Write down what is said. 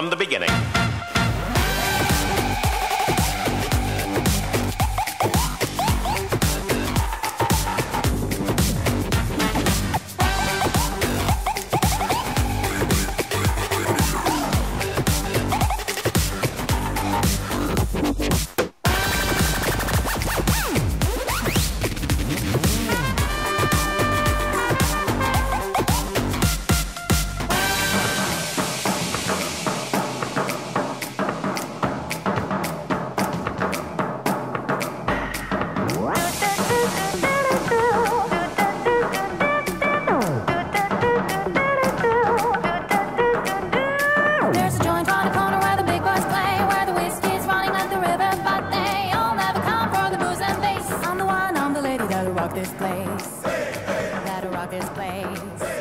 from the beginning. Gotta rock this place. Gotta rock this place.